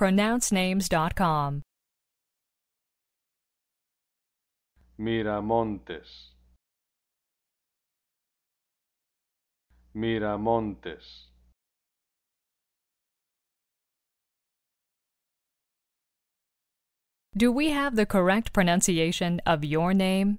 pronouncenames.com. Miramontes. Miramontes. Do we have the correct pronunciation of your name?